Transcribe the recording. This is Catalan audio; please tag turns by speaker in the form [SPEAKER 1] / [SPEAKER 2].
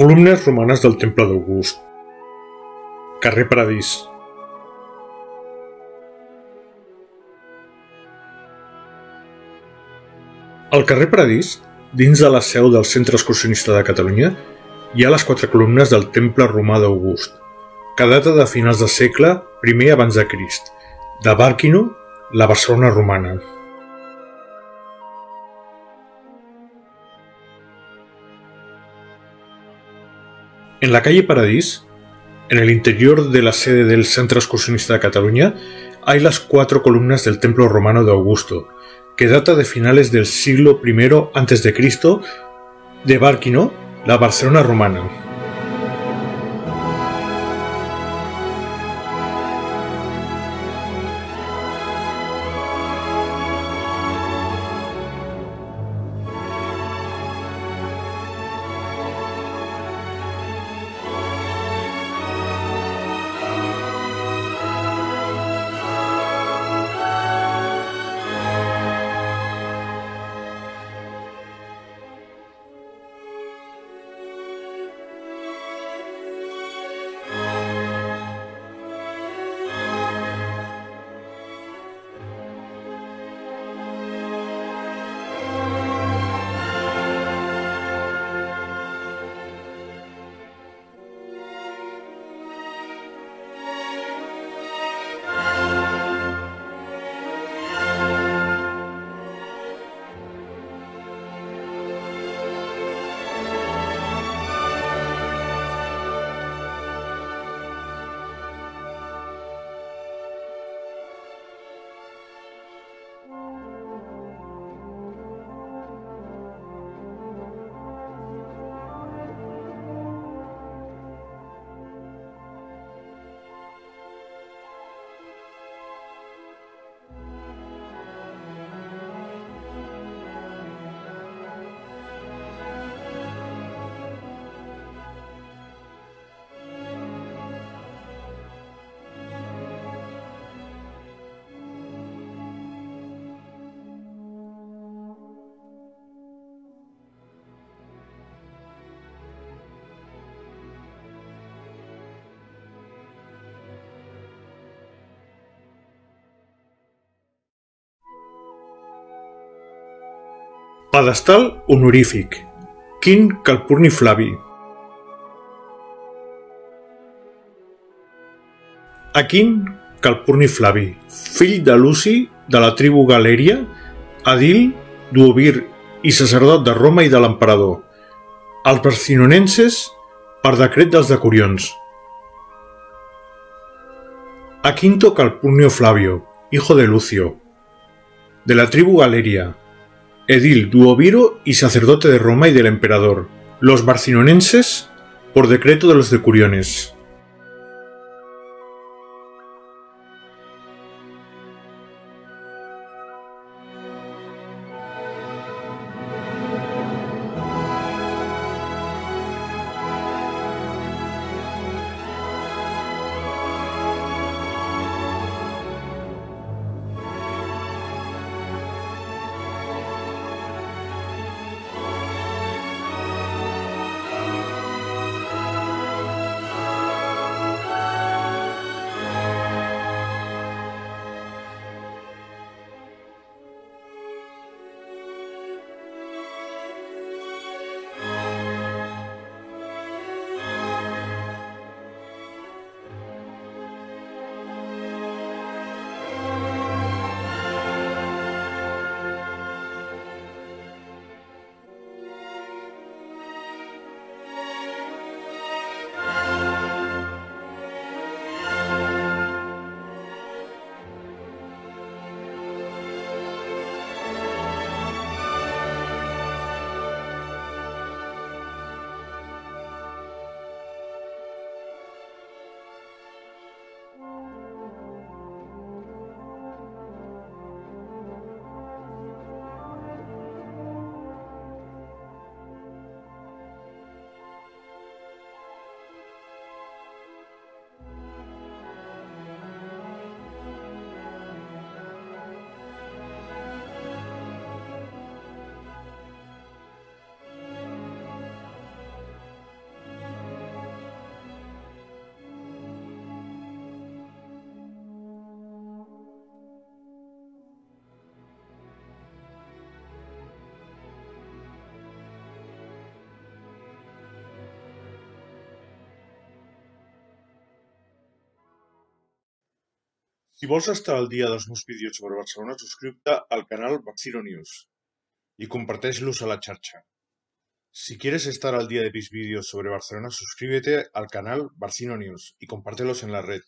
[SPEAKER 1] Columnes romanes del Temple d'August. Carrer Paradís. Al carrer Paradís, dins de la seu del Centre Excursionista de Catalunya, hi ha les quatre columnes del Temple Romà d'August, que data de finals de segle I abans de Crist, de Bàrquino, la Barcelona romana. En la calle Paradís, en el interior de la sede del Centro Excursionista de Cataluña, hay las cuatro columnas del templo romano de Augusto, que data de finales del siglo I a.C. de Bárquino, la Barcelona romana. Pedestal honorífic. Quin Calpurni Flavi. A Quin Calpurni Flavi, fill de Luci de la tribu Galèria, edil, duovir i sacerdot de Roma i de l'emperador, als barcinonenses per decret dels decurions. A Quinto Calpurnio Flavio, hijo de Lucio, de la tribu Galeria, edil duoviro y sacerdote de Roma y del emperador, los barcinonenses, por decreto de los decuriones. Si vols estar al dia dels meus vídeos sobre Barcelona, suscríbete al canal Barcino News y comparteix-los a la xarxa. Si quieres estar al día de mis vídeos sobre Barcelona, suscríbete al canal Barcino News y compártelos en la red.